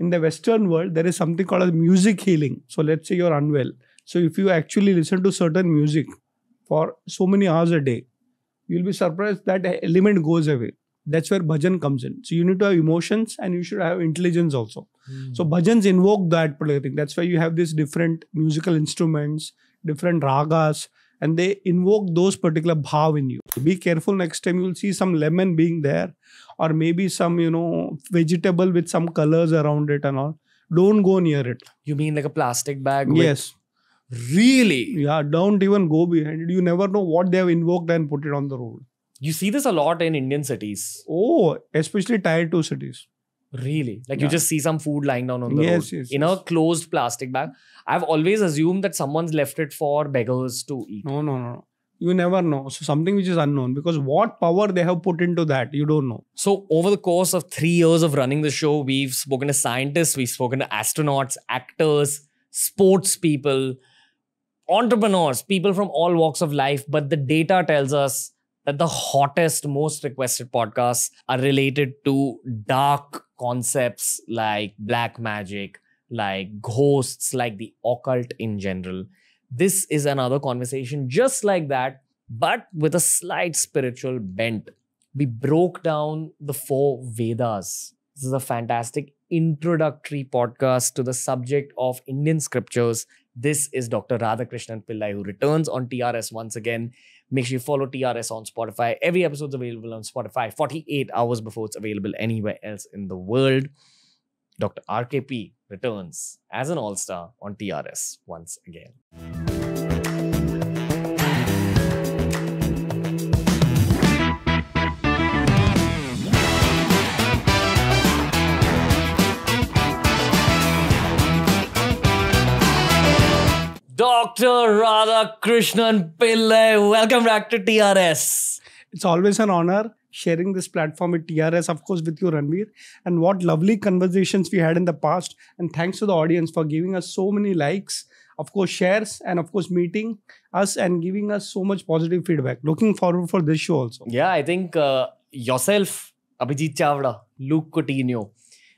in the Western world, there is something called as music healing. So let's say you're unwell. So if you actually listen to certain music for so many hours a day, you'll be surprised that element goes away. That's where bhajan comes in. So you need to have emotions and you should have intelligence also. Hmm. So bhajans invoke that particular thing. That's why you have these different musical instruments, different ragas, and they invoke those particular bhav in you. Be careful next time you'll see some lemon being there, or maybe some you know vegetable with some colors around it and all. Don't go near it. you mean like a plastic bag? Yes, Really? yeah. Don't even go behind it. You never know what they have invoked and put it on the road. You see this a lot in Indian cities. Oh, especially tier two cities. Really? Like you just see some food lying down on the Yes, road yes, in a closed plastic bag. I've always assumed that someone's left it for beggars to eat. No, no, no. You never know. So something which is unknown because what power they have put into that, you don't know. So, over the course of three years of running the show, we've spoken to scientists, we've spoken to astronauts, actors, sports people, entrepreneurs, people from all walks of life. But the data tells us that the hottest, most requested podcasts are related to dark concepts like black magic, like ghosts, like the occult in general. This is another conversation just like that, but with a slight spiritual bent we broke down the four Vedas. This is a fantastic introductory podcast to the subject of Indian scriptures. This is Dr. Radhakrishnan Pillai who returns on TRS once again. Make sure you follow TRS on Spotify. Every episode's available on Spotify 48 hours before it's available anywhere else in the world. Dr. RKP returns as an all star on TRS once again. Dr. Radhakrishnan Pillai, welcome back to TRS. It's always an honor sharing this platform with TRS, of course, with you, Ranveer. And what lovely conversations we had in the past. And thanks to the audience for giving us so many likes, of course, shares, and of course, meeting us and giving us so much positive feedback. Looking forward for this show also. Yeah, I think uh, yourself, Abhijit Chavda, Luke Coutinho,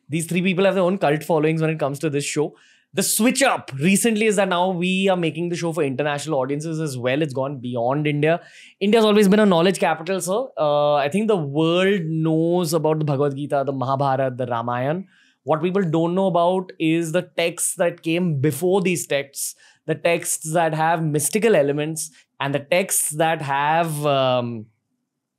these three people have their own cult followings when it comes to this show. The switch up recently is that now we are making the show for international audiences as well. It's gone beyond India. India's always been a knowledge capital, sir. Uh, I think the world knows about the Bhagavad Gita, the Mahabharata, the Ramayana. What people don't know about is the texts that came before these texts, the texts that have mystical elements, and the texts that have um,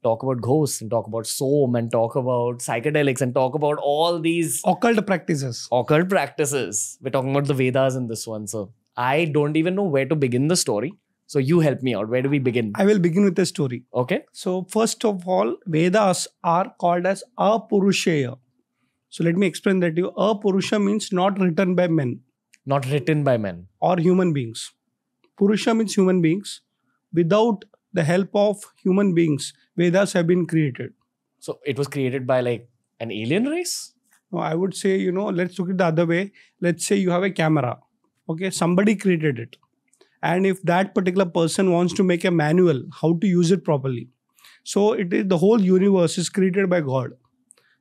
talk about ghosts and talk about som and talk about psychedelics and talk about all these Occult practices. occult practices. We're talking about the Vedas in this one. So I don't even know where to begin the story. So you help me out. Where do we begin? I will begin with a story. Okay. So, first of all, Vedas are called as Apurusheya. So, let me explain that to you. Apurusha means not written by men. Not written by men. or human beings. Purusha means human beings. Without the help of human beings, Vedas have been created. So it was created by like an alien race? Now, I would say, you know, let's look at the other way. Let's say you have a camera. Okay, somebody created it. And if that particular person wants to make a manual how to use it properly, so it is the whole universe is created by God.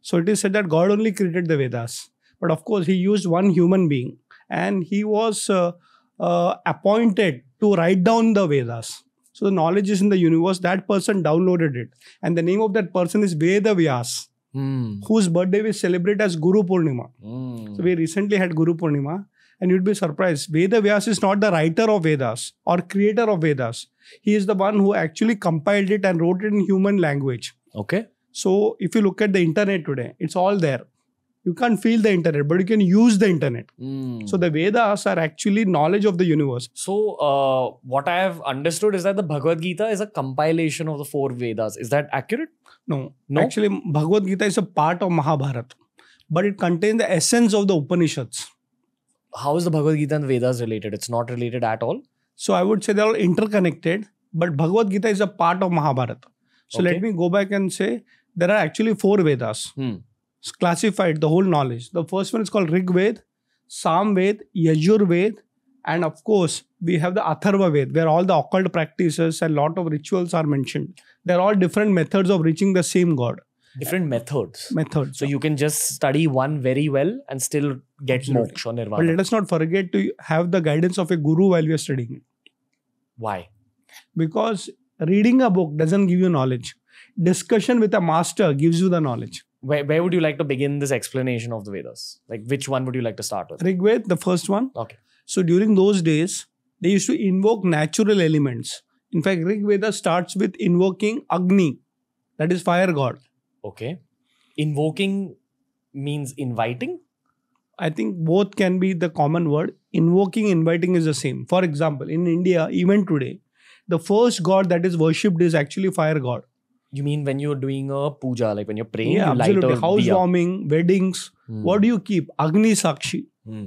So it is said that God only created the Vedas. But of course, he used one human being and he was uh, uh, appointed to write down the Vedas. So the knowledge is in the universe. That person downloaded it. And the name of that person is Veda Vyas, Hmm. whose birthday we celebrate as Guru Purnima. Hmm. So we recently had Guru Purnima, and you'd be surprised. Veda Vyas is not the writer of Vedas or creator of Vedas. He is the one who actually compiled it and wrote it in human language. Okay. So if you look at the internet today, it's all there. You can't feel the internet, but you can use the internet. Hmm. So the Vedas are actually knowledge of the universe. So, uh, what I have understood is that the Bhagavad Gita is a compilation of the four Vedas. Is that accurate? No, No? actually, Bhagavad Gita is a part of Mahabharata, but it contains the essence of the Upanishads. How is the Bhagavad Gita and Vedas related? It's not related at all. So I would say they're all interconnected, but Bhagavad Gita is a part of Mahabharata. So Okay. let me go back and say there are actually four Vedas Hmm. Classified, the whole knowledge. The first one is called Rig Ved, Sam Ved, Yajur Ved, and of course, we have the Atharva Ved, where all the occult practices and lot of rituals are mentioned. They're all different methods of reaching the same God. Different methods. methods. So you can just study one very well and still get Absolutely. moksha or but let us not forget to have the guidance of a guru while we are studying it. Why? Because reading a book doesn't give you knowledge. Discussion with a master gives you the knowledge. Where, where would you like to begin this explanation of the Vedas? Like which one would you like to start with? Rigved, the first one. Okay. So during those days, they used to invoke natural elements. In fact, Rig Veda starts with invoking Agni, that is fire god. Okay. Invoking means inviting. I think both can be the common word. Invoking, inviting is the same. For example, in India, even today, the first god that is worshipped is actually fire god. You mean when you're doing a puja, like when you're praying, yeah, you light absolutely. Housewarming, weddings. Hmm. What do you keep? Agni Sakshi Hmm.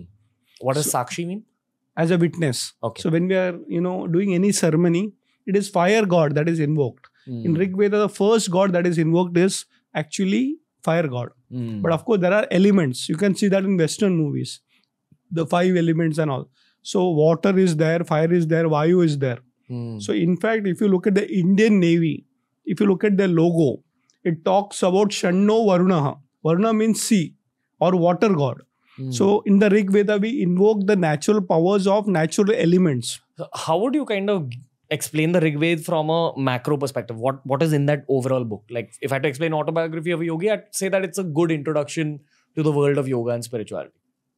What does So- Sakshi mean? as a witness. Okay. So when we are, you know, doing any ceremony, it is fire god that is invoked. In Hmm. Rig Veda, the first god that is invoked is actually fire god. Hmm. But of course, there are elements. You can see that in Western movies, the five elements and all. So water is there, fire is there, Vayu is there. Hmm. So in fact, if you look at the Indian Navy, if you look at their logo, it talks about Shanno Varunaha. Varuna means sea or water god. Hmm. So in the Rig Veda, we invoke the natural powers of natural elements. So how would you kind of explain the Rig Veda from a macro perspective? What what is in that overall book? Like if I had to explain autobiography of a yogi, I'd say that it's a good introduction to the world of yoga and spirituality.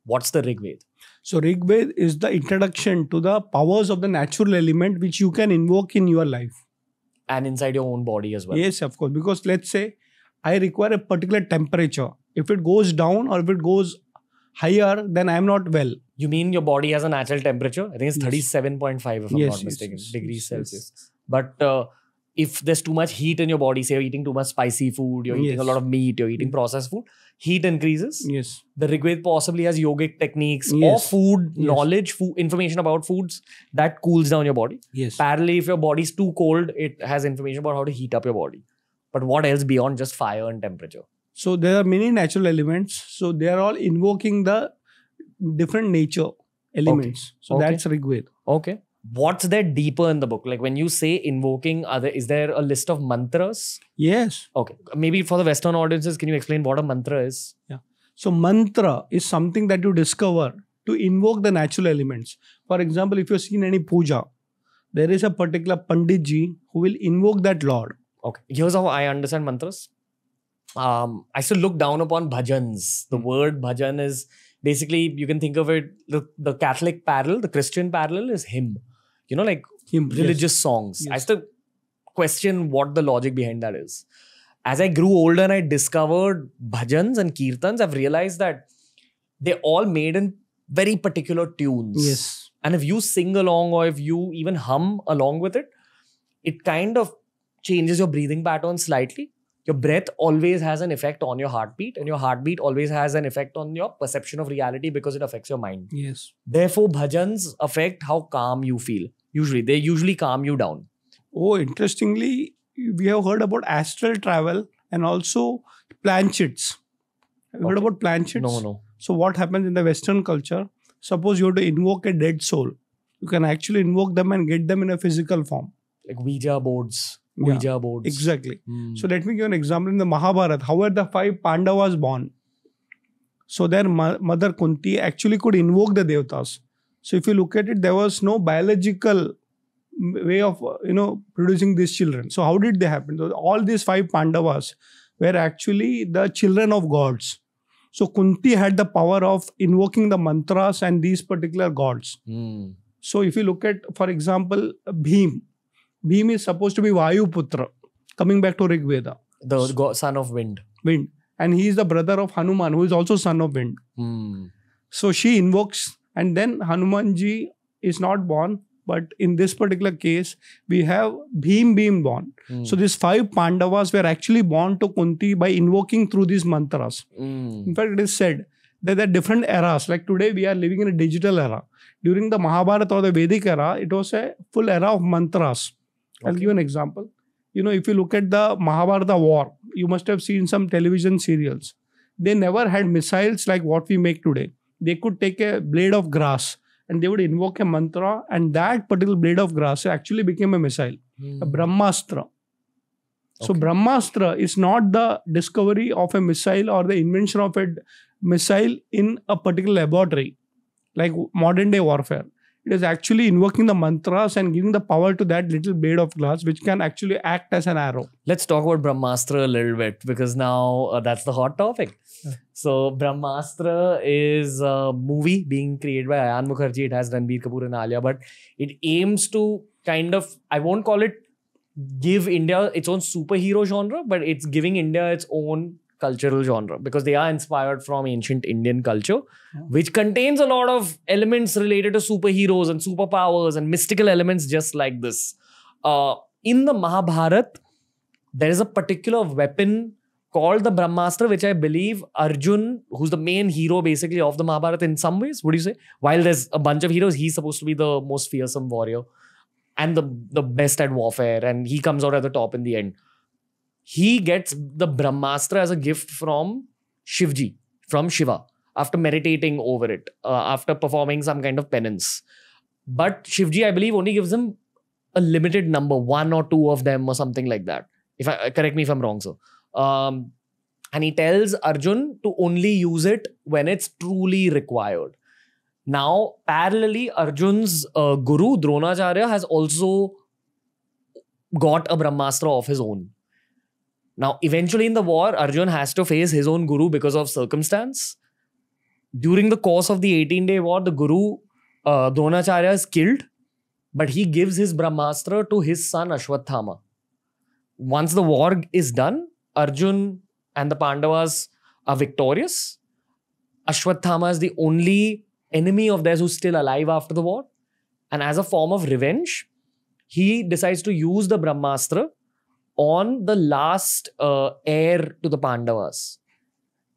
What's the Rig Veda? So Rig Veda is the introduction to the powers of the natural element which you can invoke in your life. And inside your own body as well. Yes, of course. Because let's say I require a particular temperature. If it goes down or if it goes higher, then I'm not well. You mean your body has a natural temperature? I think it's Yes. 37.5 if I'm Yes, not mistaken, yes, degrees Celsius. But uh, if there's too much heat in your body, say you're eating too much spicy food, you're eating a lot of meat, you're eating processed food, heat increases. Yes. The Rig Veda possibly has yogic techniques or food Yes. knowledge, food information about foods that cools down your body. Yes. Parallelly, if your body's too cold, it has information about how to heat up your body. But what else beyond just fire and temperature? So there are many natural elements. So they are all invoking the different nature elements. Okay. So Okay. that's Rig Veda. Okay. What's there deeper in the book? Like when you say invoking other, is there a list of mantras? Yes. Okay. Maybe for the Western audiences, can you explain what a mantra is? Yeah so mantra is something that you discover to invoke the natural elements. For example, if you've seen any puja, there is a particular Panditji who will invoke that Lord. Okay. Here's how I understand mantras. Um, I still look down upon bhajans. The word bhajan is basically you can think of it the, the Catholic parallel, the Christian parallel is hymn. You know, like Hymn. yes. religious songs. I still question what the logic behind that is. As I grew older and I discovered bhajans and kirtans, I've realized that they're all made in very particular tunes. Yes. And if you sing along or if you even hum along with it, it kind of changes your breathing pattern slightly. Your breath always has an effect on your heartbeat, and your heartbeat always has an effect on your perception of reality because it affects your mind. Yes. Therefore, bhajans affect how calm you feel. Usually, they usually calm you down. Oh, interestingly, we have heard about astral travel and also planchettes. Have you heard about planchettes? No, no. So what happens in the Western culture? Suppose you have to invoke a dead soul. You can actually invoke them and get them in a physical form. Like Ouija boards. Yeah, boards. Exactly. Hmm. So let me give an example in the Mahabharata. How were the five Pandavas born? So their mo- mother Kunti actually could invoke the Devatas. So if you look at it, there was no biological way of uh, you know producing these children. So how did they happen? So all these five Pandavas were actually the children of gods. So Kunti had the power of invoking the mantras and these particular gods. Hmm. So if you look at, for example, Bhim, Bhim is supposed to be Vayu Putra. Coming back to Rig Veda, The go- son of wind. wind, and he is the brother of Hanuman, who is also son of wind. Hmm. So she invokes, and then Hanumanji is not born. But in this particular case, we have Bhim Bhim born. Hmm. So these five Pandavas were actually born to Kunti by invoking through these mantras. Hmm. In fact, it is said that there are different eras. Like today, we are living in a digital era. During the Mahabharata or the Vedic era, it was a full era of mantras. I'll give an example. You know, if you look at the Mahabharata war, you must have seen some television serials. They never had missiles like what we make today. They could take a blade of grass and they would invoke a mantra, and that particular blade of grass actually became a missile, a Hmm. Brahmastra. So Okay. Brahmastra is not the discovery of a missile or the invention of a missile in a particular laboratory, like modern day warfare. It is actually invoking the mantras and giving the power to that little blade of glass, which can actually act as an arrow. Let's talk about Brahmastra a little bit because now uh, that's the hot topic. Yeah. So Brahmastra is a movie being created by Ayan Mukherjee. It has Ranbir Kapoor and Alia, but it aims to kind of I won't call it give India its own superhero genre, but it's giving India its own cultural genre because they are inspired from ancient Indian culture, Yeah. which contains a lot of elements related to superheroes and superpowers and mystical elements just like this. Uh, in the Mahabharat, there is a particular weapon called the Brahmastra, which I believe Arjun, who's the main hero basically of the Mahabharata in some ways, what do you say? While there's a bunch of heroes, he's supposed to be the most fearsome warrior and the, the best at warfare, and he comes out at the top in the end. He gets the Brahmastra as a gift from Shivji, from Shiva, after meditating over it, uh, after performing some kind of penance. But Shivji, I believe, only gives him a limited number, one or two of them, or something like that. If I correct me if I'm wrong, sir. Um, and he tells Arjun to only use it when it's truly required. Now, parallelly, Arjun's uh, guru Dronacharya has also got a Brahmastra of his own. Now, eventually in the war, Arjun has to face his own guru because of circumstance. During the course of the 18 day war, the guru uh, Dronacharya is killed, but he gives his Brahmastra to his son Ashwathama. Once the war is done, Arjun and the Pandavas are victorious. Ashwathama is the only enemy of theirs who's still alive after the war. And as a form of revenge, he decides to use the Brahmastra on the last uh, heir to the Pandavas.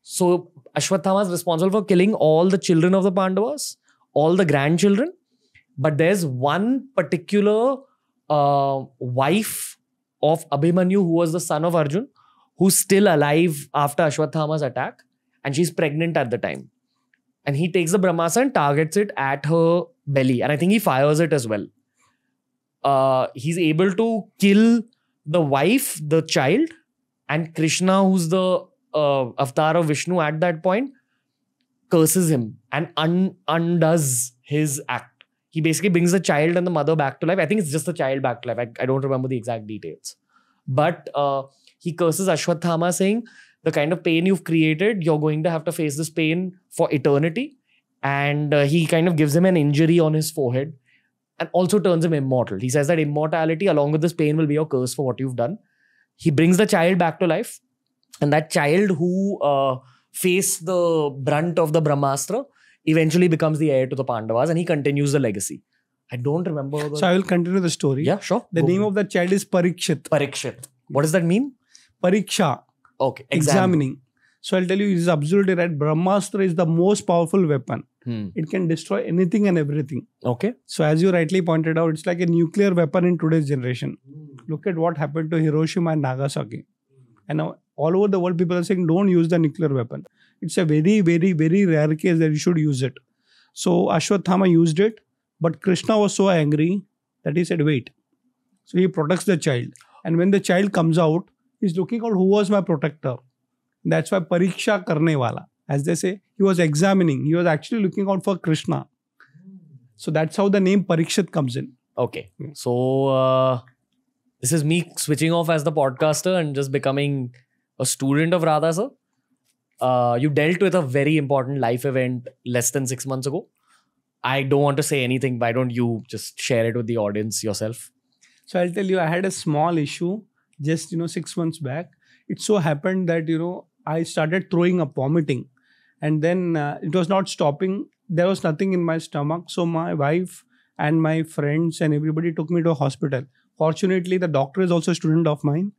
So Ashwathama is responsible for killing all the children of the Pandavas, all the grandchildren. But there's one particular uh, wife of Abhimanyu, who was the son of Arjun, who's still alive after Ashwathama's attack, and she's pregnant at the time. And he takes the Brahmastra and targets it at her belly, and I think he fires it as well. Uh, he's able to kill the wife, the child, and Krishna, who's the uh, avatar of Vishnu at that point, curses him and un- undoes his act. He basically brings the child and the mother back to life. I think it's just the child back to life. I, I don't remember the exact details. But uh, he curses Ashwathama, saying, The kind of pain you've created, you're going to have to face this pain for eternity. And uh, he kind of gives him an injury on his forehead and also turns him immortal. He says that immortality, along with this pain, will be your curse for what you've done. He brings the child back to life. And that child who uh, faced the brunt of the Brahmastra eventually becomes the heir to the Pandavas and he continues the legacy. I don't remember. The... So I will continue the story. yeah, sure. The Go name of the child is Parikshit. Parikshit. What does that mean? Pariksha. Okay, exam. Examining. So I'll tell you, it is absolutely right. Brahmastra is the most powerful weapon. Hmm. It can destroy anything and everything. Okay. So as you rightly pointed out, it's like a nuclear weapon in today's generation. Look at what happened to Hiroshima and Nagasaki. And now all over the world, people are saying, don't use the nuclear weapon. It's a very, very, very rare case that you should use it. So Ashwathama used it, but Krishna was so angry that he said, wait. So he protects the child. And when the child comes out, he's looking out who was my protector. That's why Pariksha Karne Wala. As they say, he was examining. He was actually looking out for Krishna. So that's how the name Parikshit comes in. Okay. So uh, this is me switching off as the podcaster and just becoming a student of Radha sir. Uh, you dealt with a very important life event less than six months ago. I don't want to say anything. Why don't you just share it with the audience yourself? So I'll tell you, I had a small issue just you know six months back. It so happened that you know I started throwing up, vomiting, and then uh, it was not stopping. There was nothing in my stomach, so my wife and my friends and everybody took me to a hospital. Fortunately, the doctor is also a student of mine.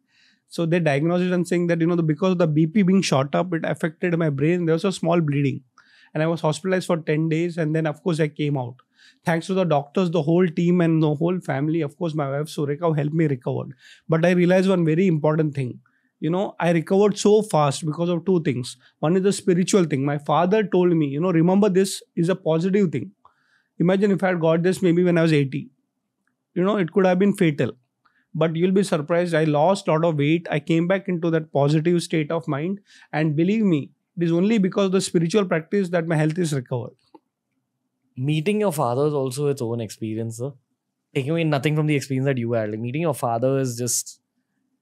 So they diagnosed it and saying that you know the, because of the BP being shot up, it affected my brain. There was a small bleeding, and I was hospitalized for ten days. And then of course I came out. Thanks to the doctors, the whole team, and the whole family. Of course, my wife Sureka helped me recover. But I realized one very important thing. You know, I recovered so fast because of two things. One is the spiritual thing. My father told me, you know, remember this is a positive thing. Imagine if I had got this maybe when I was 80. You know, it could have been fatal. but you'll be surprised i lost a lot of weight i came back into that positive state of mind and believe me it is only because of the spiritual practice that my health is recovered meeting your father is also its own experience, sir. Taking away nothing from the experience that you had. Like meeting your father is just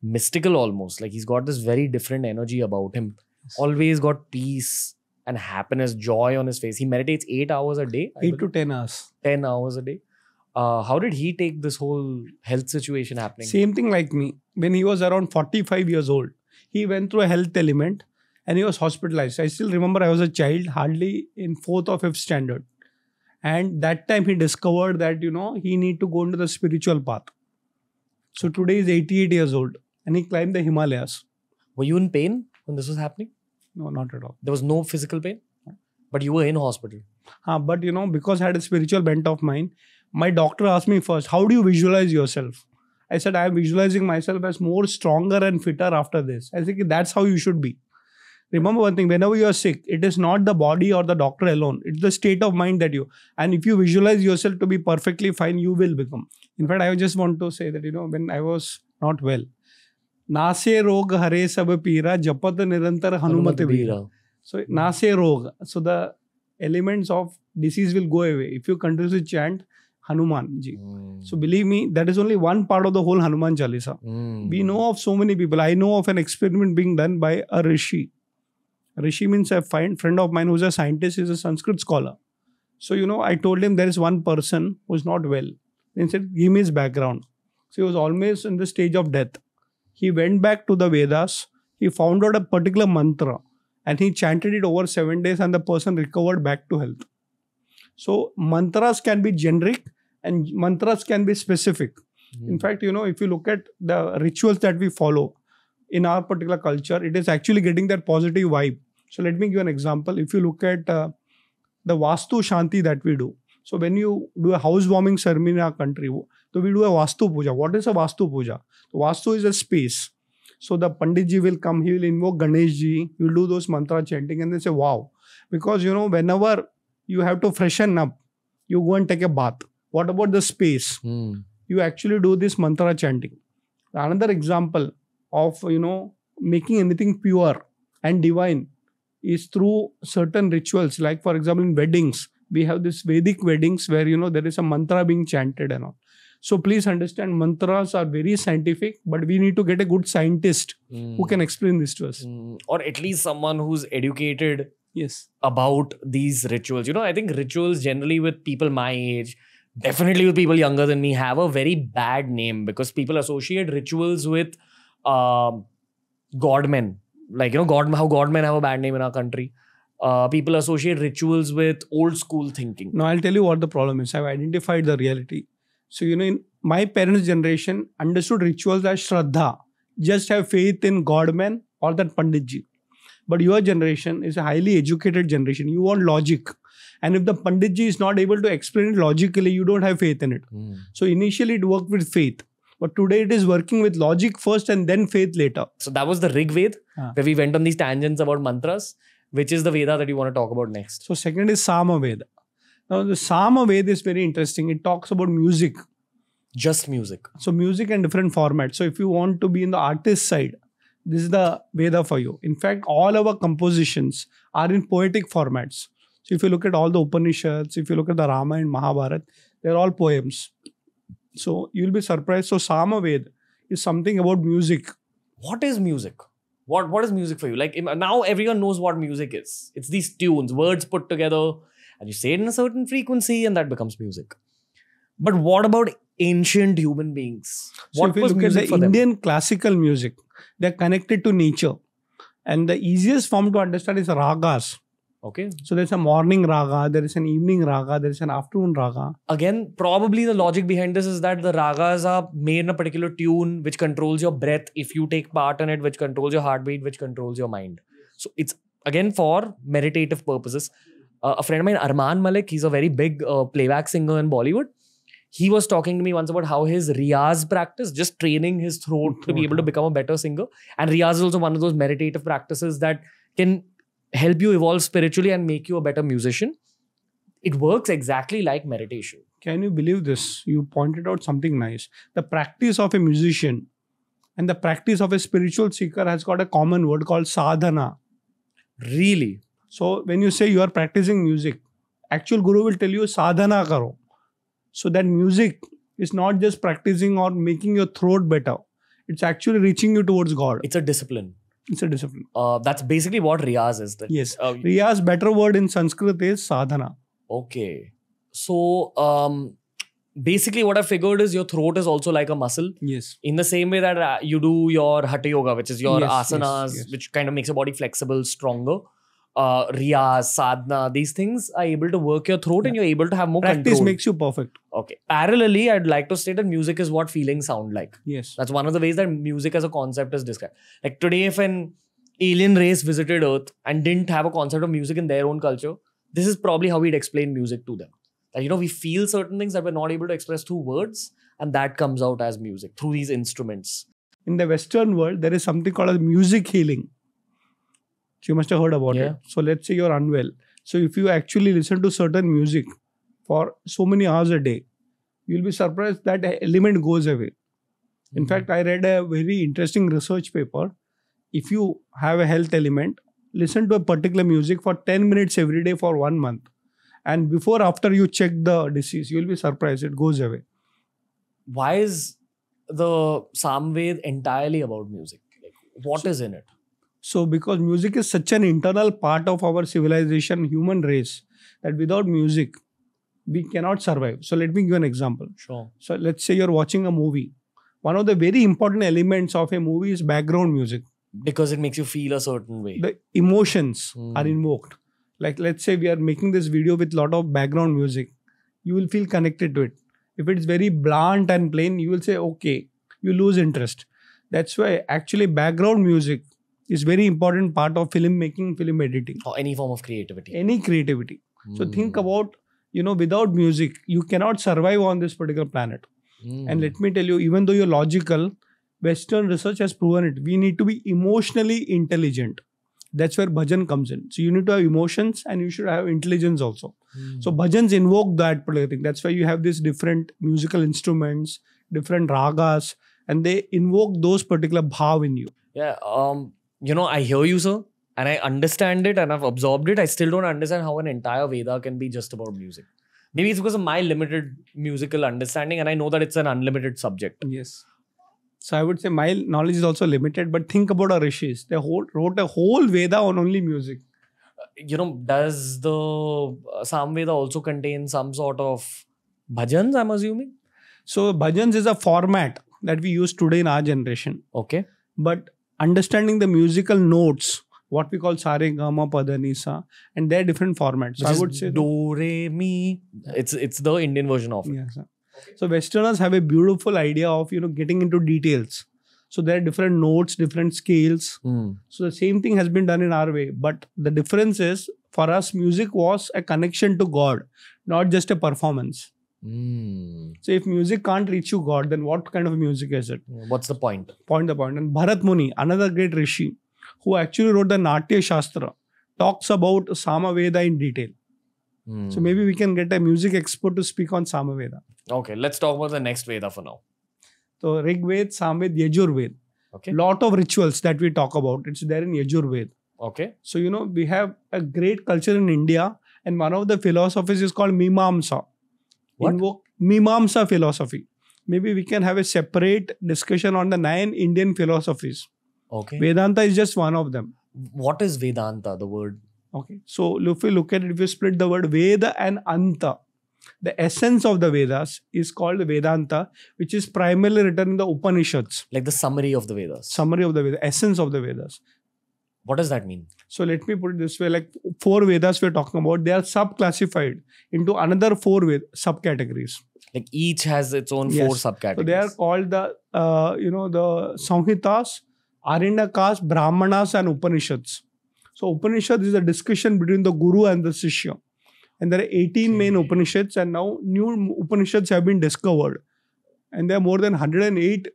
mystical almost. Like he's got this very different energy about him. Always got peace and happiness, joy on his face. He meditates eight hours a day. I 8 believe. to 10 hours 10 hours a day. Uh, how did he take this whole health situation happening? Same thing like me. When he was around 45 years old, he went through a health element and he was hospitalized. I still remember I was a child, hardly in fourth or fifth standard. And that time he discovered that, you know, he need to go into the spiritual path. So today he's 88 years old and he climbed the Himalayas. Were you in pain when this was happening? No, not at all. There was no physical pain, but you were in hospital. Uh, but, you know, because I had a spiritual bent of mind, my doctor asked me first, how do you visualize yourself? I said, I am visualizing myself as more stronger and fitter after this. I think that's how you should be. Remember one thing, whenever you are sick, it is not the body or the doctor alone. It's the state of mind that you, and if you visualize yourself to be perfectly fine, you will become. In fact, I just want to say that, you know, when I was not well, नासे रोग हरे सब पीरा जपत निरंतर हनुमत वीरा। सो hmm. नासे रोग so the elements of disease will go away if you continue to chant Hanuman ji so believe me that is only one part of the whole Hanuman Chalisa we know of so many people I know of an experiment being done by a rishi rishi means a find friend of mine who's a scientist is a Sanskrit scholar so you know I told him there is one person who is not well in set give me's background so he was always in the stage of death He went back to the Vedas. He found out a particular mantra and he chanted it over seven days and the person recovered back to health. So mantras can be generic and mantras can be specific. Mm. In fact, you know, if you look at the rituals that we follow in our particular culture, it is actually getting that positive vibe. So let me give an example. If you look at uh, the Vastu Shanti that we do. So when you do a housewarming ceremony in our country, तो we do a vastu puja what is a vastu puja तो vastu is a space so the pandit ji will come he will invoke Ganesh ji will do those mantra chanting and say wow because you know whenever you have to freshen up you go and take a bath what about the space you actually do this mantra chanting another example of you know making anything pure and divine is through certain rituals like for example in weddings we have this Vedic weddings where you know there is a mantra being chanted and all So please understand, mantras are very scientific, but we need to get a good scientist who Mm. can explain this to us. Mm. Or at least someone who's educated Yes. about these rituals. You know, I think rituals generally with people my age, definitely with people younger than me, have a very bad name because people associate rituals with um, godmen. Like, you know, god how godmen have a bad name in our country. Uh, people associate rituals with old school thinking. No, I'll tell you what the problem is. I've identified the reality. So, you know, in my parents' generation understood rituals as Shraddha. Just have faith in God man or that Panditji. But your generation is a highly educated generation. You want logic. And if the Panditji is not able to explain it logically, you don't have faith in it. So initially it worked with faith. But today it is working with logic first and then faith later. So that was the Rig Ved, Ah. where we went on these tangents about mantras, which is the Veda that you want to talk about next. So second is Sama Veda. Now the Sama Veda is very interesting. It talks about music. Just music. So music and different formats. So if you want to be in the artist side, this is the Veda for you. In fact, all our compositions are in poetic formats. So if you look at all the Upanishads, if you look at the Rama and Mahabharata, they're all poems. So you'll be surprised. So Sama Veda is something about music. what is music what what is music for you like now everyone knows what music is it's these tunes words put together and you say it in a certain frequency and that becomes music but what about ancient human beings So what if you was look music at for the them Indian classical music, they're connected to nature. And the easiest form to understand is ragas. okay So there's a morning raga, there is an evening raga, there is an afternoon raga. again probably the logic behind this is that the ragas are made in a particular tune which controls your breath if you take part in it which controls your heartbeat which controls your mind so it's again for meditative purposes uh, a friend of mine Armaan Malik he's a very big uh, playback singer in bollywood he was talking to me once about how his riyaz practice just training his throat to be able to become a better singer and riyaz is also one of those meditative practices that can help you evolve spiritually and make you a better musician it works exactly like meditation Can you believe this? You pointed out something nice. The practice of a musician and the practice of a spiritual seeker has got a common word called sadhana. Really? So when you say you are practicing music, actual guru will tell you sadhana karo. So that music is not just practicing or making your throat better. It's actually reaching you towards God. It's a discipline. It's a discipline. Uh, that's basically what Riyaz is. That, Yes. Uh, Riyaz better word in Sanskrit is sadhana. okay. So, um, basically, what I figured is your throat is also like a muscle. Yes. In the same way that uh, you do your Hatha Yoga, which is your Yes, asanas, yes, yes. which kind of makes your body flexible, stronger. Uh, Riyaz, sadhana, these things are able to work your throat and you're able to have more Practice control. makes you perfect. okay. Parallelly, I'd like to state that music is what feelings sound like. Yes. That's one of the ways that music as a concept is described. Like today, if an alien race visited Earth and didn't have a concept of music in their own culture, this is probably how we'd explain music to them. That you know, we feel certain things that we're not able to express through words, and that comes out as music through these instruments. In the Western world, there is something called as music healing. So you must have heard about Yeah. it. So let's say you're unwell. So if you actually listen to certain music for so many hours a day, you'll be surprised that element goes away. In mm-hmm. fact, I read a very interesting research paper. If you have a health element, listen to a particular music for 10 minutes every day for one month. And before, after you check the disease, you'll be surprised it goes away. why is the Samved entirely about music? Like, what is in it? So, because music is such an internal part of our civilization, human race, that without music, we cannot survive. So, let me give an example. Sure. So, let's say you're watching a movie. One of the very important elements of a movie is background music. Because it makes you feel a certain way. The emotions Hmm. are invoked. Like, let's say we are making this video with lot of background music. You will feel connected to it. If it's very blunt and plain, you will say, okay, you lose interest. That's why actually background music is very important part of filmmaking, film editing. or any form of creativity. any creativity. So think Hmm. about, you know, without music, you cannot survive on this particular planet. And Hmm. let me tell you, even though you're logical, Western research has proven it. We need to be emotionally intelligent. That's where bhajan comes in. So you need to have emotions and you should have intelligence also. Hmm. So bhajans invoke that particular thing. That's why you have these different musical instruments, different ragas, and they invoke those particular bhav in you. Yeah, um, you know, I hear you, sir, and I understand it and I've absorbed it. I still don't understand how an entire Veda can be just about music. Maybe it's because of my limited musical understanding, and I know that it's an unlimited subject. Yes. So I would say my knowledge is also limited, but think about our rishis. They whole, wrote a whole Veda on only music. You know, does the uh, Samveda also contain some sort of bhajans, I'm assuming? So bhajans is a format that we use today in our generation. Okay. But understanding the musical notes, what we call sare gama padanisa, and they're different formats. So I would say do re mi. It's it's the Indian version of it. Yes. So Westerners have a beautiful idea of you know getting into details. So there are different notes, different scales. Hmm. So the same thing has been done in our way, but the difference is for us, music was a connection to God, not just a performance. Hmm. So if music can't reach you God, then what kind of music is it? What's the point? Point the point. And Bharat Muni, another great rishi, who actually wrote the Natya Shastra, talks about Samaveda in detail. Hmm. So maybe we can get a music expert to speak on Samaveda. Okay, let's talk about the next Veda for now. So Rig Ved, Samved, Yajur Ved. Okay. Lot of rituals that we talk about. It's there in Yajur Ved. Okay. So, you know, we have a great culture in India, and one of the philosophies is called Mimamsa. What? Invoke Mimamsa philosophy. Maybe we can have a separate discussion on the nine Indian philosophies. Okay. Vedanta is just one of them. What is Vedanta, the word? Okay. So, if we look at it, if you split the word Veda and Anta, the essence of the Vedas is called Vedanta, which is primarily written in the Upanishads. Like the summary of the Vedas. Summary of the Vedas, essence of the Vedas. What does that mean? So let me put it this way: like four Vedas we're talking about, they are sub-classified into another four Ved- subcategories. Like each has its own four Yes. subcategories. So they are called the uh, you know the Samhitas, Aranyakas, Brahmanas, and Upanishads. So Upanishad is a discussion between the Guru and the Sishya, and there are 18 main Upanishads, and now new Upanishads have been discovered, and there are more than 108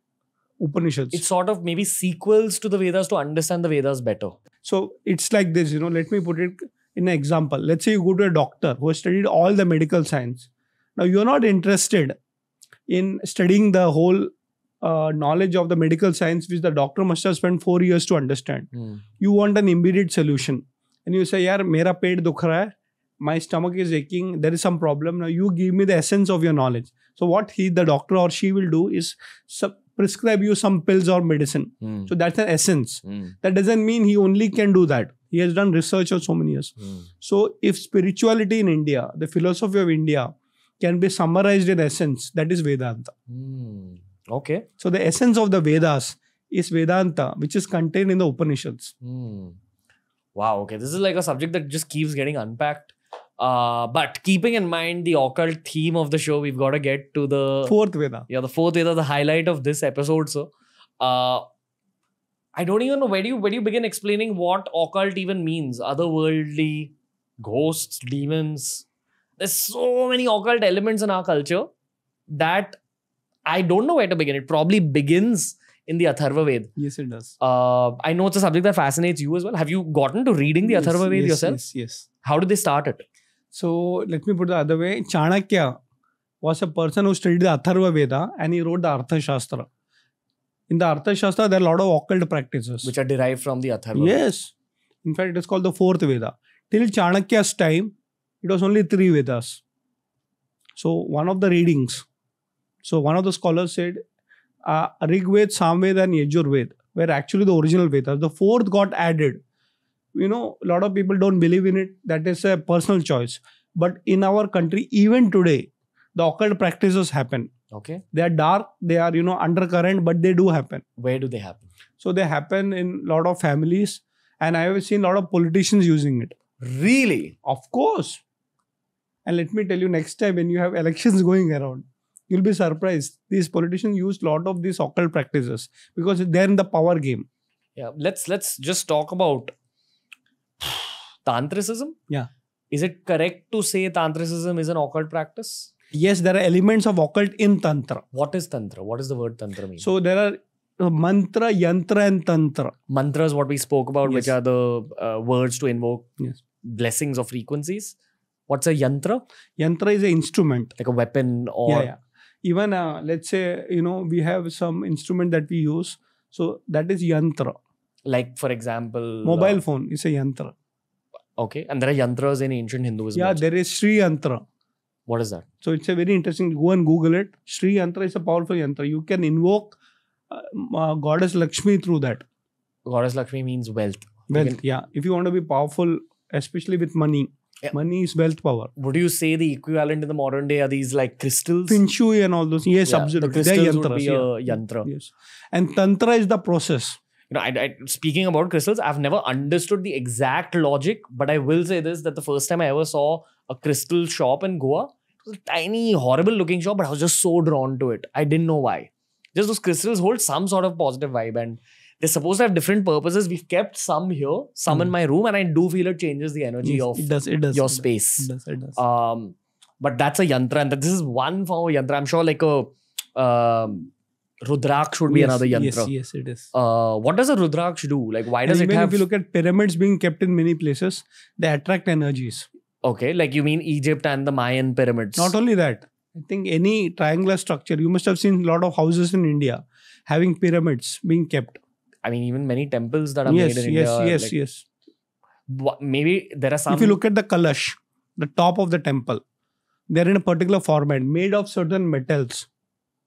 Upanishads. It's sort of maybe sequels to the Vedas to understand the Vedas better. So it's like this, you know, let me put it in an example. Let's say you go to a doctor who has studied all the medical science. Now you're not interested in studying the whole uh, knowledge of the medical science, which the doctor must have spent four years to understand. Mm. You want an immediate solution. And you say, Yaar, mera pet dukh hai. my stomach is aching, there is some problem. Now you give me the essence of your knowledge. So what he, the doctor or she will do is sub- prescribe you some pills or medicine. Hmm. So that's an essence. Hmm. That doesn't mean he only can do that. He has done research for so many years. Hmm. So, if spirituality in India, the philosophy of India, can be summarized in essence, that is Vedanta. Hmm. Okay. So, the essence of the Vedas is Vedanta, which is contained in the Upanishads. Hmm. Wow. Okay. This is like a subject that just keeps getting unpacked. Uh, but keeping in mind the occult theme of the show, we've got to get to the Fourth Veda. yeah the fourth Veda, the highlight of this episode. So, uh, I don't even know where do you where do you begin explaining what occult even means? Otherworldly, ghosts, demons. There's so many occult elements in our culture that I don't know where to begin. It probably begins in the Atharva Ved. Yes, it does. Uh, I know it's a subject that fascinates you as well. Have you gotten to reading the Atharva Ved yes, yourself? Yes, yes. How did they start it? So, let me put it the other way. Chanakya was a person who studied the Atharva Veda and he wrote the Arthashastra. In the Arthashastra, there are a lot of occult practices. Which are derived from the Atharva. Yes. In fact, it is called the fourth Veda. Till Chanakya's time, it was only three Vedas. So, one of the readings. So, one of the scholars said, uh, Rig Ved, Samved, and Yajur Ved were actually the original Vedas. The fourth got added. You know, a lot of people don't believe in it. That is a personal choice. But in our country, even today, the occult practices happen. Okay. They are dark, they are, you know, undercurrent, but they do happen. Where do they happen? So they happen in a lot of families, and I have seen a lot of politicians using it. Really? Of course. And let me tell you, next time when you have elections going around, you'll be surprised. These politicians use a lot of these occult practices because they're in the power game. Yeah. Let's let's just talk about tantricism. Yeah. Is it correct to say tantricism is an occult practice? Yes, there are elements of occult in Tantra. What is tantra? What does the word tantra mean? So there are uh, mantra, yantra, and tantra. mantras, what we spoke about, which are the uh, words to invoke Yes. blessings or frequencies. What's a yantra? Yantra is an instrument. Like a weapon or yeah, yeah. Even uh, let's say you know we have some instrument that we use. So that is yantra. like, for example, Mobile uh, phone is a yantra. Okay, and there are yantras in ancient Hinduism. Yeah, also. there is Sri Yantra. what is that? So it's a very interesting. Go and Google it. Sri Yantra is a powerful yantra. You can invoke uh, uh, goddess Lakshmi through that. Goddess Lakshmi means wealth. Wealth. can- yeah. If you want to be powerful, especially with money, Yeah. money is wealth power. would you say the equivalent in the modern day are these like crystals? Feng and all those. Yes, Yeah, absolutely. The They're crystals would yantras. be yeah. a yantra. Yes. And Tantra is the process. You know, I, I, speaking about crystals, I've never understood the exact logic, but I will say this: that the first time I ever saw a crystal shop in Goa, it was a tiny, horrible-looking shop, but I was just so drawn to it. I didn't know why. Just those crystals hold some sort of positive vibe, and they're supposed to have different purposes. We've kept some here, some in Hmm. my room, and I do feel it changes the energy Yes, of it does. It does. your it does, space. It does. It does. Um, but that's a yantra, and this is one form of yantra. I'm sure like a um, Rudraksh would be Yes, another yantra. Yes, yes, it is. Uh, what does a Rudraksh do? Like, why does and it have? if you look at pyramids being kept in many places, they attract energies. okay, like you mean Egypt and the Mayan pyramids? Not only that, I think any triangular structure, you must have seen a lot of houses in India having pyramids being kept. I mean, even many temples that are Yes, made in yes, India. yes, like, yes. wha- Maybe there are some. If you look at the Kalash, the top of the temple, they're in a particular format made of certain metals.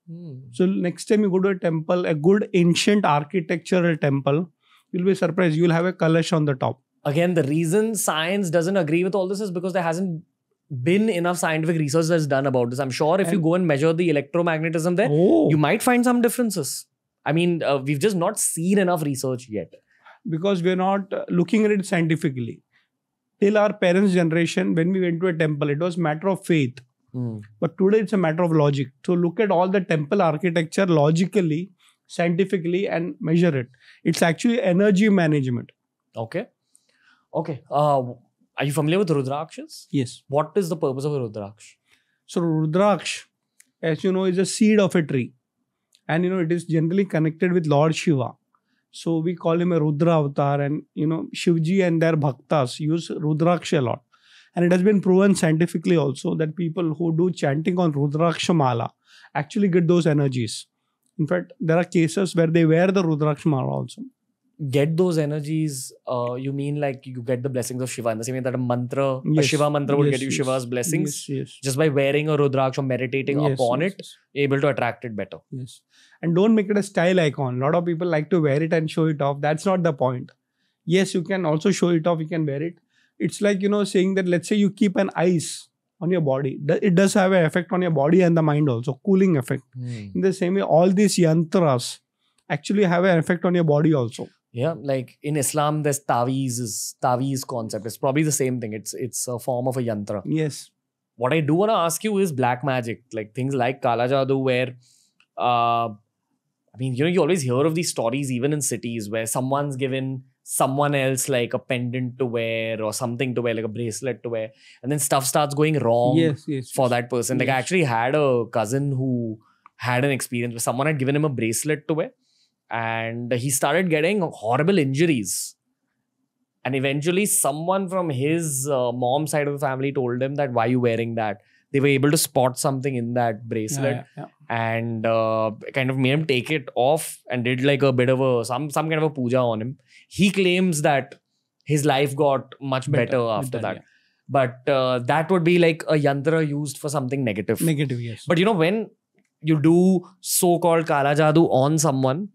Hmm. So next time you go to a temple, a good ancient architectural temple, you'll be surprised. You'll have a Kalash on the top. Again, the reason science doesn't agree with all this is because there hasn't been enough scientific research that's done about this. I'm sure if you go and measure the electromagnetism there, Oh, you might find some differences. I mean, uh, we've just not seen enough research yet. because we're not uh, looking at it scientifically. Till our parents' generation, when we went to a temple, it was matter of faith. Hmm. But today it's a matter of logic. So look at all the temple architecture logically, scientifically, and measure it. It's actually energy management. Okay. Okay. Uh, are you familiar with Rudrakshas? Yes. What is the purpose of a Rudraksh? So Rudraksh, as you know, is a seed of a tree. And you know, it is generally connected with Lord Shiva. So we call him a Rudra avatar, and you know, Shivji and their bhaktas use Rudraksh a lot. And it has been proven scientifically also that people who do chanting on Rudraksha Mala actually get those energies. In fact, there are cases where they wear the Rudraksha Mala also. Get those energies. Uh, you mean like you get the blessings of Shiva in the same way that a mantra, a Shiva mantra would Yes, get you yes. Shiva's blessings. Yes, yes. Just by wearing a Rudraksh or meditating Yes, upon yes, it, yes. able to attract it better. Yes. And don't make it a style icon. A lot of people like to wear it and show it off. That's not the point. Yes, you can also show it off. You can wear it. It's like, you know, saying that let's say you keep an ice on your body. It does have an effect on your body and the mind also, cooling effect. In the same way, all these yantras actually have an effect on your body also. Yeah, like in Islam, there's taweez is taweez concept. It's probably the same thing. It's it's a form of a yantra. Yes. What I do want to ask you is black magic, like things like Kala Jadoo, where, uh, I mean, you know, you always hear of these stories, even in cities, where someone's given someone else like a pendant to wear or something to wear, like a bracelet to wear, and then stuff starts going wrong yes, yes. for yes. that person. Like I actually had a cousin who had an experience where someone had given him a bracelet to wear, and he started getting horrible injuries. And eventually, someone from his uh, mom's side of the family told him that why are you wearing that? They were able to spot something in that Yeah, bracelet yeah, yeah. and uh, kind of made him take it off and did like a bit of a some some kind of a puja on him. He claims that his life got much better, with after that yeah. but uh, that would be like a yantra used for something negative. Negative, yes. But you know, when you do so-called kala jadoo on someone,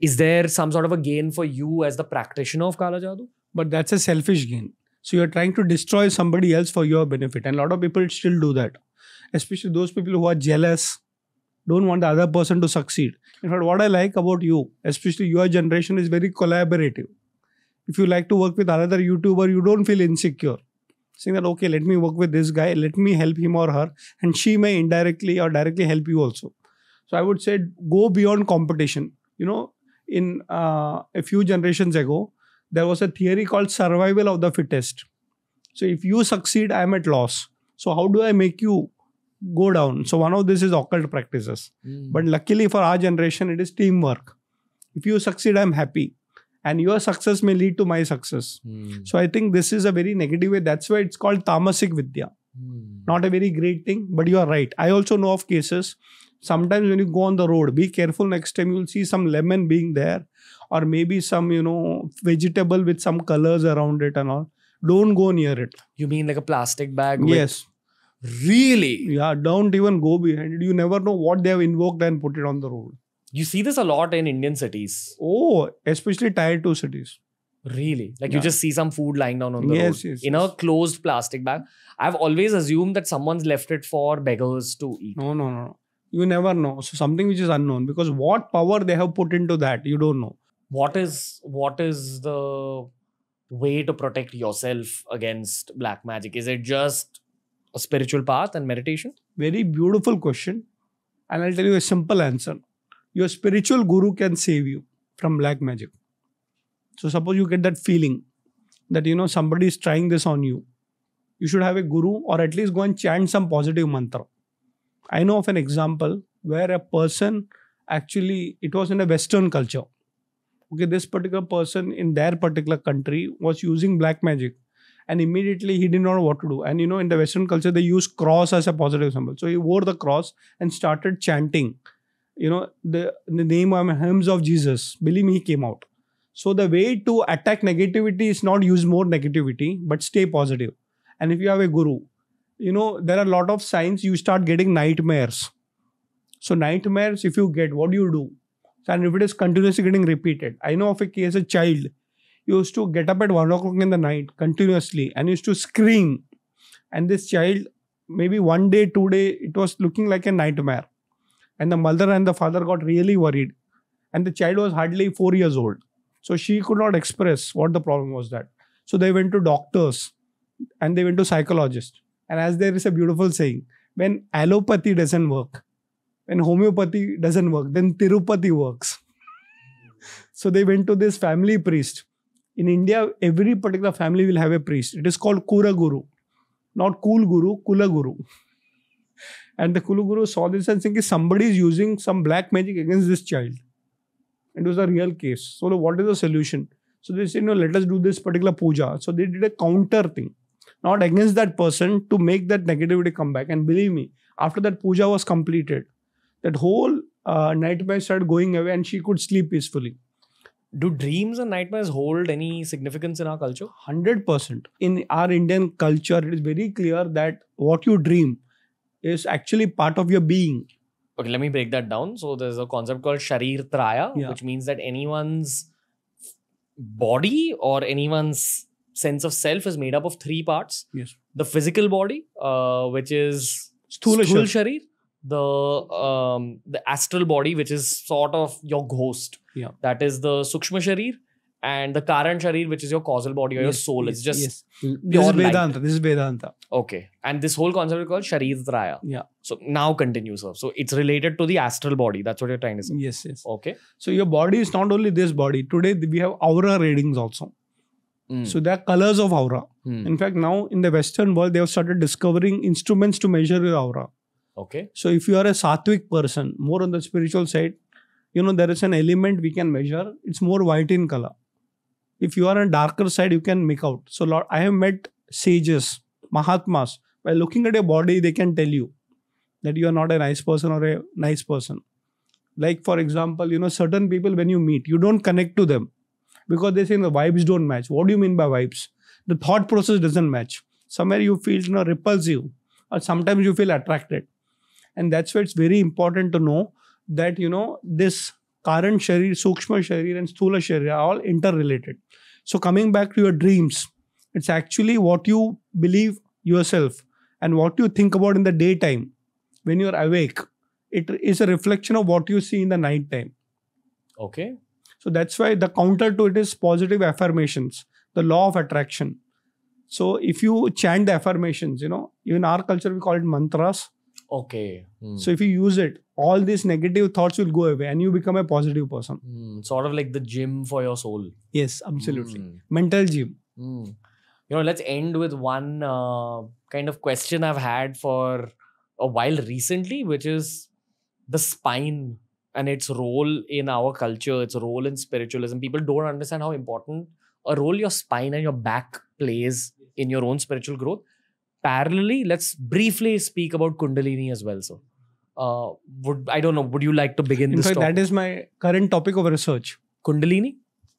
is there some sort of a gain for you as the practitioner of kala jadoo? but that's a selfish gain. So you're trying to destroy somebody else for your benefit. And a lot of people still do that. Especially those people who are jealous, don't want the other person to succeed. In fact, what I like about you, especially your generation, is very collaborative. If you like to work with another YouTuber, you don't feel insecure. Saying that, okay, let me work with this guy, let me help him or her, and she may indirectly or directly help you also. So I would say go beyond competition. You know, in uh, a few generations ago, there was a theory called survival of the fittest. So if you succeed, I am at loss. So how do I make you go down? So one of this is occult practices. But luckily for our generation, it is teamwork. If you succeed, I'm happy. And your success may lead to my success. Mm. So I think this is a very negative way. That's why it's called tamasic vidya. Mm. Not a very great thing, but you are right. I also know of cases. Sometimes when you go on the road, be careful next time you'll see some lemon being there, or maybe some, you know, vegetable with some colors around it and all. Don't go near it. You mean like a plastic bag? Yes. Really? Yeah, don't even go behind it. You never know what they have invoked and put it on the road. You see this a lot in Indian cities. Oh, especially tier two cities. Really? Like you just see some food lying down on the Yes, road yes, in a closed plastic bag. I've always assumed that someone's left it for beggars to eat. No, no, no. You never know. So something which is unknown because what power they have put into that, you don't know. What is what is the way to protect yourself against black magic? Is it just a spiritual path and meditation? Very beautiful question. And I'll tell you a simple answer. Your spiritual guru can save you from black magic. So suppose you get that feeling that you know somebody is trying this on you. You should have a guru or at least go and chant some positive mantra. I know of an example where a person actually it was in a Western culture. Okay, this particular person in their particular country was using black magic and immediately he didn't know what to do. And you know in the western culture they use cross as a positive symbol. So he wore the cross and started chanting. You know the, the name of hymns of jesus believe me he came out. So the way to attack negativity is not use more negativity but stay positive. positive and if you have a guru you know there are a lot of signs you start getting nightmares. So nightmares if you get what do you do? And if it is continuously getting repeated. I know of a case a child used to get up at one o'clock in the night continuously and used to scream. And this child, maybe one day, two day, it was looking like a nightmare. And the mother and the father got really worried. And the child was hardly four years old. So she could not express what the problem was that. So they went to doctors and they went to psychologists. And as there is a beautiful saying, when allopathy doesn't work, when homeopathy doesn't work, then Tirupati works. so they went to this family priest in India, every particular family will have a priest. It is called Kura Guru, not Cool Guru, Kula Guru. And the Kula Guru saw this and thinking somebody is using some black magic against this child. It was a real case. So, what is the solution? So they said, no, let us do this particular puja. So they did a counter thing. not against that person to make that negativity come back. And believe me, after that puja was completed, that whole uh, nightmare started going away and she could sleep peacefully. Do dreams and nightmares hold any significance in our culture? 100%. In our Indian culture, it is very clear that what you dream is actually part of your being. Okay, let me break that down. So there's a concept called Sharir Traya, Yeah. which means that anyone's body or anyone's sense of self is made up of three parts. Yes. The physical body, uh, which is Sthula Sthul Sharir. The um, the astral body, which is sort of your ghost. Yeah. That is the Sukshma Sharir, and the Karan Sharir, which is your causal body or your Yes, soul. it's just yes. This is light. Vedanta. This is Vedanta. okay. And this whole concept is called Sharir Traya. Yeah. So now continue, sir. So it's related to the astral body. That's what you're trying to say. Yes, yes. Okay. So your body is not only this body. Today we have aura readings also. Mm. So there are colors of aura. Hmm. In fact, now in the Western world, they have started discovering instruments to measure your aura. Okay. So if you are a sattvic person, more on the spiritual side, you know there is an element we can measure. It's more white in color. If you are on darker side, you can make out. So Lord, I have met sages, mahatmas. By looking at your body, they can tell you that you are not a nice person or a nice person. Like for example, you know certain people when you meet, you don't connect to them because they say the vibes don't match. What do you mean by vibes? The thought process doesn't match. Somewhere you feel you know repulsive, or sometimes you feel attracted and that's why it's very important to know that you know this karan sharir sukshma sharir and sthula sharir are all interrelated so coming back to your dreams it's actually what you believe yourself and what you think about in the daytime when you're awake it is a reflection of what you see in the night time Okay. so that's why the counter to it is positive affirmations, the law of attraction. So if you chant the affirmations, you know, in our culture we call it mantras. Okay. Hmm. So if you use it, all these negative thoughts will go away and you become a positive person. Hmm. Sort of like the gym for your soul. Yes, absolutely. Hmm. Mental gym. Hmm. You know, let's end with one uh, kind of question I've had for a while recently, which is the spine and its role in our culture, its role in spiritualism. People don't understand how important a role your spine and your back plays in your own spiritual growth. Parallelly, let's briefly speak about Kundalini as well. So, uh, would I don't know? Would you like to begin In this fact, topic? that is my current topic of research. Kundalini.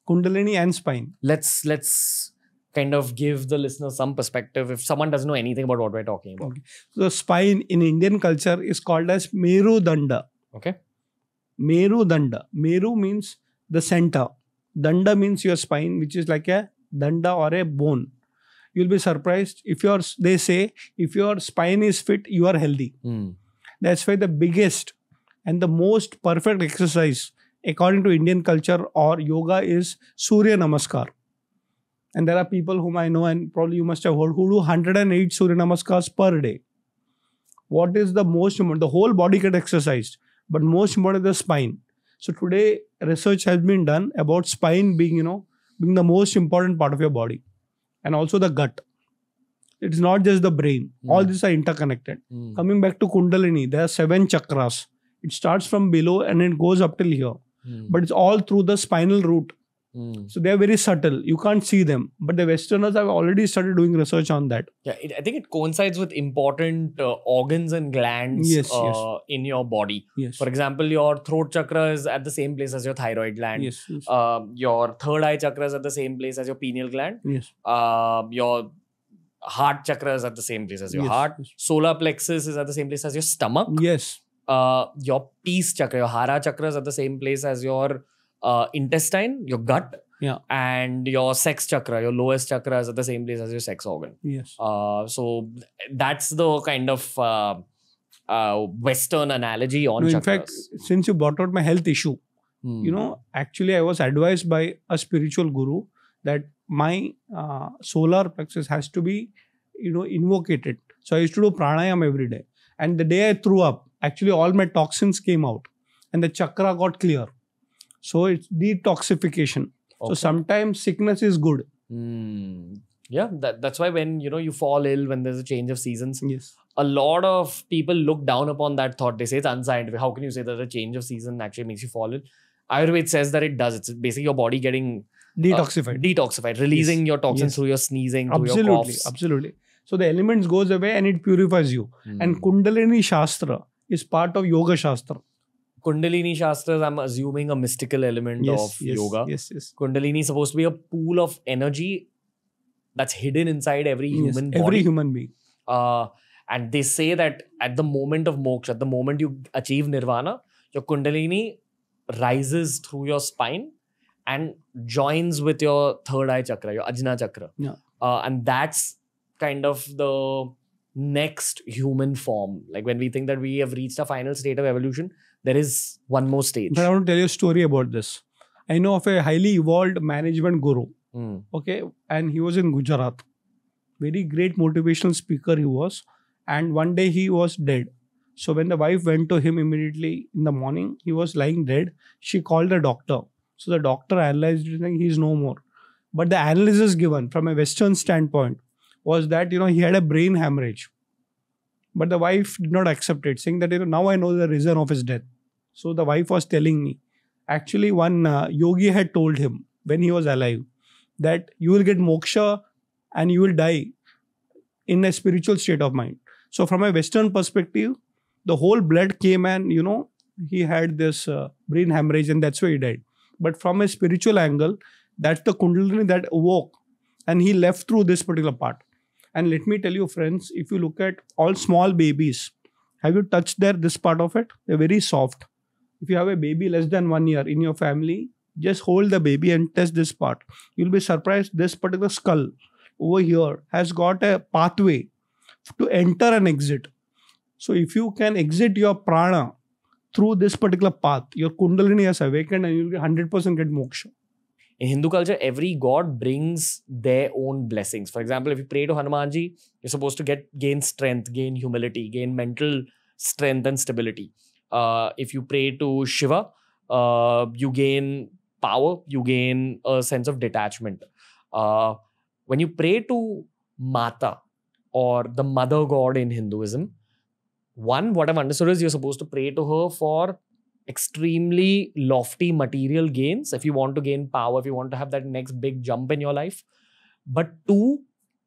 Kundalini and spine. let's let's kind of give the listener some perspective if someone doesn't know anything about what we're talking about Okay. So the spine in Indian culture is called as Meru Danda. okay Meru Danda. Meru means the center. Danda means your spine, which is like a danda or a bone. You'll be surprised if your they say if your spine is fit, you are healthy. Hmm. That's why the biggest and the most perfect exercise according to Indian culture or yoga is Surya Namaskar. And there are people whom I know, and probably you must have heard, who do 108 Surya Namaskars per day. What is the most important? The whole body get exercised, but most important is the spine. So today, research has been done about spine being, you know, being the most important part of your body, and also the gut. It's not just the brain. All Hmm. these are interconnected. Hmm. Coming back to Kundalini, there are seven chakras. It starts from below and it goes up till here, Hmm. but it's all through the spinal root. Hmm. So they are very subtle. You can't see them, but the Westerners have already started doing research on that. yeah it, i think it coincides with important uh, organs and glands Yes, uh, yes. in your body Yes. for example your throat chakra is at the same place as your thyroid gland yes. Yes. uh, your third eye chakra is at the same place as your pineal gland yes. uh, your heart chakra is at the same place as your yes, heart yes. solar plexus is at the same place as your stomach Yes. uh, your peace chakra, your hara chakra is at the same place as your uh, intestine, your gut. Yeah. And your sex chakra, your lowest chakra is at the same place as your sex organ. Yes. Uh, so that's the kind of uh, uh, Western analogy on No, in chakras. fact, since you brought out my health issue, Hmm. you know, actually, I was advised by a spiritual guru that my uh, solar plexus has to be, you know, invocated. So I used to do pranayam every day. And the day I threw up, actually, all my toxins came out and the chakra got clear. So it's detoxification. So sometimes sickness is good. Hmm. Yeah, that, that's why when you know you fall ill when there's a change of seasons, Yes. a lot of people look down upon that thought. They say it's unscientific. How can you say that a change of season actually makes you fall ill? Ayurveda says that it does. It's basically your body getting uh, Detoxified. detoxified, releasing your toxins Yes. through your sneezing, through your absolutely. coughs. Absolutely. So the elements goes away and it purifies you. And Hmm. Kundalini Shastra is part of Yoga Shastra. Kundalini Shastras, I'm assuming a mystical element of yes, yoga. Yes, yes. Kundalini is supposed to be a pool of energy that's hidden inside every Yes, human body. every human being. uh, and they say that at the moment of moksha, at the moment you achieve nirvana, your kundalini rises through your spine and joins with your third eye chakra, your ajna chakra. Yeah. Uh, and that's kind of the next human form. Like when we think that we have reached a final state of evolution, there is one more stage. But I want to tell you a story about this. I know of a highly evolved management guru. Mm. Okay, and he was in Gujarat. Very great motivational speaker he was. And one day he was dead. So when the wife went to him immediately in the morning, he was lying dead. She called the doctor. So the doctor analyzed it and he's no more. But the analysis given from a Western standpoint was that you know he had a brain hemorrhage. But the wife did not accept it, saying that you know now I know the reason of his death. So the wife was telling me, actually one uh, yogi had told him when he was alive that you will get moksha and you will die in a spiritual state of mind. So from a Western perspective, the whole blood came and you know he had this uh, brain hemorrhage and that's why he died. But from a spiritual angle, that's the kundalini that awoke and he left through this particular part. And let me tell you, friends, if you look at all small babies, have you touched their this part of it? They're very soft. If you have a baby less than one year in your family, just hold the baby and test this part. You'll be surprised. This particular skull over here has got a pathway to enter and exit. So if you can exit your prana through this particular path, your kundalini has awakened and you'll 100% get moksha. In Hindu culture, every god brings their own blessings. For example, if you pray to Hanumanji, you're supposed to get gain strength, gain humility, gain mental strength and stability. Uh, if you pray to Shiva, uh, you gain power, you gain a sense of detachment. Uh, when you pray to Mata or the mother god in Hinduism, one, what I've understood is you're supposed to pray to her for extremely lofty material gains. If you want to gain power if you want to have that next big jump in your life. But two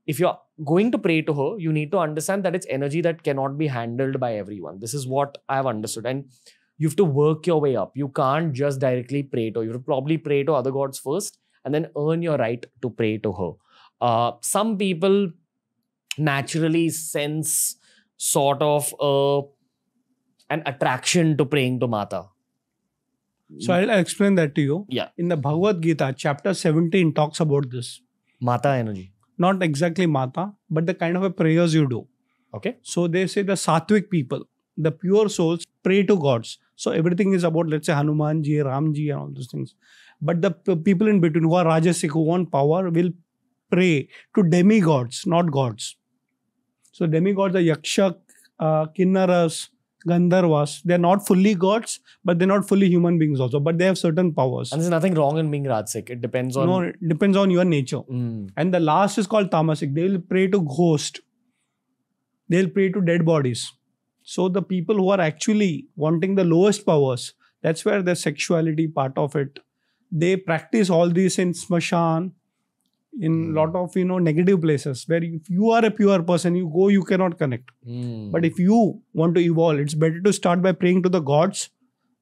if you're going to pray to her you need to understand that it's energy that cannot be handled by everyone. This is what i've understood. And you have to work your way up. You can't just directly pray to her. You have to probably pray to other gods first and then earn your right to pray to her. Uh, some people naturally sense sort of a, an attraction to praying to mata So I'll, I'll explain that to you. Yeah. In the Bhagavad Gita, chapter 17 talks about this. Mata energy. Not exactly Mata, but the kind of a prayers you do. Okay. So they say the Sattvic people, the pure souls, pray to gods. So everything is about, let's say, Hanumanji, Ramji, and all those things. But the p- people in between who are Rajasic, who want power, will pray to demigods, not gods. So demigods are Yakshak, uh, Kinnaras, Gandharvas. They're not fully gods, but they're not fully human beings also. But they have certain powers. And there's nothing wrong in being Rajsik. It depends on. no, it depends on your nature. Mm. And the last is called tamasic. They will pray to ghost. They'll pray to dead bodies. So the people who are actually wanting the lowest powers, that's where the sexuality part of it. They practice all this in smashan, in Hmm. lot of you know negative places where if you are a pure person, you go, you cannot connect. Mm. But if you want to evolve, it's better to start by praying to the gods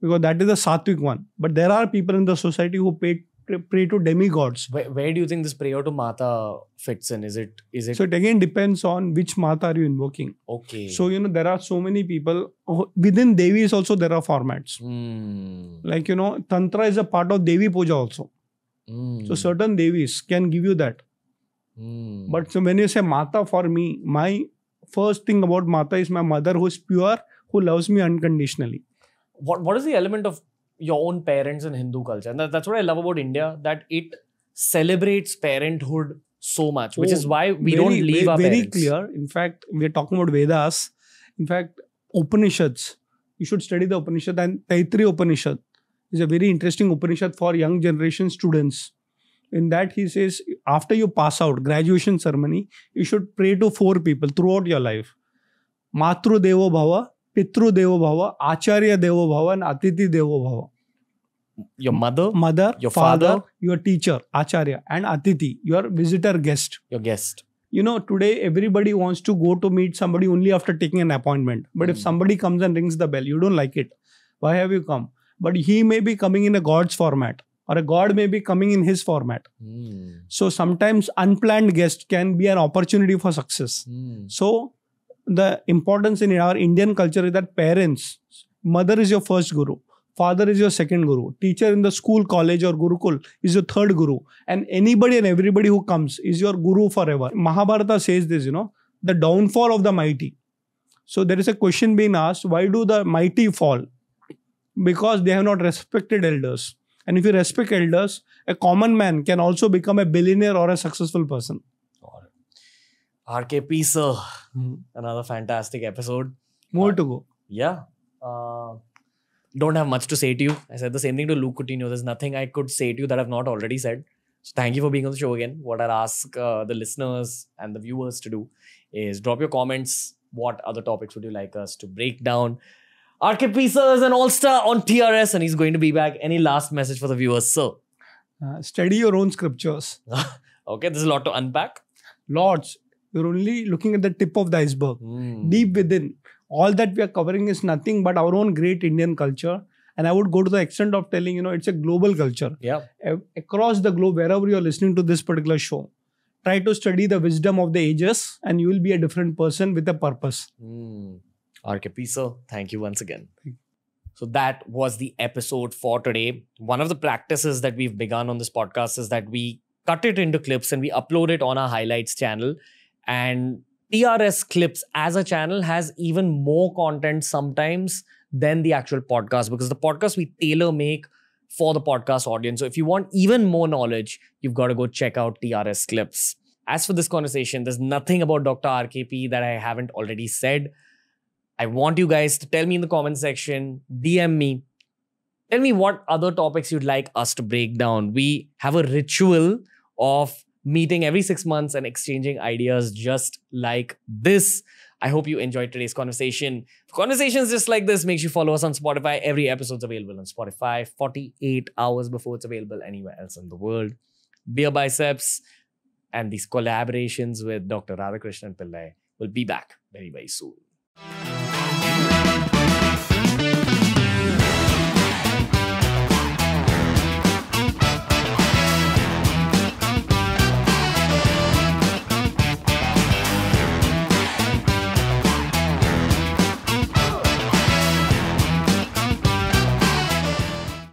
because that is the sattvic one. But there are people in the society who pay, pray to demigods. where, where do you think this prayer to Mata fits in? Is it is it So it again depends on which mata are you invoking. okay? So you know there are so many people within is also there are formats. Mm. Like you know Tantra is a part of Devi Puja also. Mm. So certain Devis can give you that. Mm. But so when you say Mata for me, my first thing about Mata is my mother who is pure, who loves me unconditionally. what what is the element of your own parents in Hindu culture? And that, that's what I love about India that it celebrates parenthood so much, which Oh, is why we don't leave ve- our very parents. clear. In fact, we are talking about Vedas. In fact, Upanishads. You should study the Upanishad and Taittiriya Upanishad is a very interesting Upanishad for young generation students. In that, he says, after you pass out, graduation ceremony, you should pray to four people throughout your life. Matru Devo Bhava, Pitru Devo Bhava, Acharya Devo Bhava, and Atiti Devo Bhava. Your mother, Mother, Your father, father. your teacher, Acharya, and Atiti, your visitor guest. your guest. you know, today everybody wants to go to meet somebody only after taking an appointment. But if Mm. somebody comes and rings the bell, you don't like it. Why have you come? But he may be coming in a God's format, or a God may be coming in his format. Hmm. So sometimes unplanned guest can be an opportunity for success. Hmm. So the importance in our Indian culture is that parents, mother is your first guru, father is your second guru, teacher in the school, college, or gurukul is your third guru, and anybody and everybody who comes is your guru forever. Mahabharata says this, you know, the downfall of the mighty. So there is a question being asked: Why do the mighty fall? Because they have not respected elders. And if you respect elders, a common man can also become a billionaire or a successful person. RKP sir, another fantastic episode. More to go. Yeah. Uh, don't have much to say to you. I said the same thing to Luke Coutinho. There's nothing I could say to you that I've not already said. So thank you for being on the show again. What I'd ask uh, the listeners and the viewers to do is drop your comments. What other topics would you like us to break down? Sir is an all-star on TRS and he's going to be back. Any last message for the viewers, sir? Uh, study your own scriptures. okay, there's a lot to unpack. Lords, you're only looking at the tip of the iceberg. Hmm. Deep within, all that we are covering is nothing but our own great Indian culture. And I would go to the extent of telling, you know, it's a global culture. Yeah. Across the globe, wherever you're listening to this particular show, try to study the wisdom of the ages and you will be a different person with a purpose. Mm. RKP, sir, thank you once again. So that was the episode for today. One of the practices that we've begun on this podcast is that we cut it into clips and we upload it on our highlights channel. And TRS Clips as a channel has even more content sometimes than the actual podcast because the podcast we tailor make for the podcast audience. So if you want even more knowledge, you've got to go check out TRS Clips. As for this conversation, there's nothing about Dr. RKP that I haven't already said. I want you guys to tell me in the comment section, DM me, tell me what other topics you'd like us to break down. We have a ritual of meeting every six months and exchanging ideas just like this. I hope you enjoyed today's conversation. For conversations just like this, make sure you follow us on Spotify. Every episode's available on Spotify 48 hours before it's available anywhere else in the world. Beer Biceps and these collaborations with Dr. Radhakrishnan Pillai will be back very, very soon.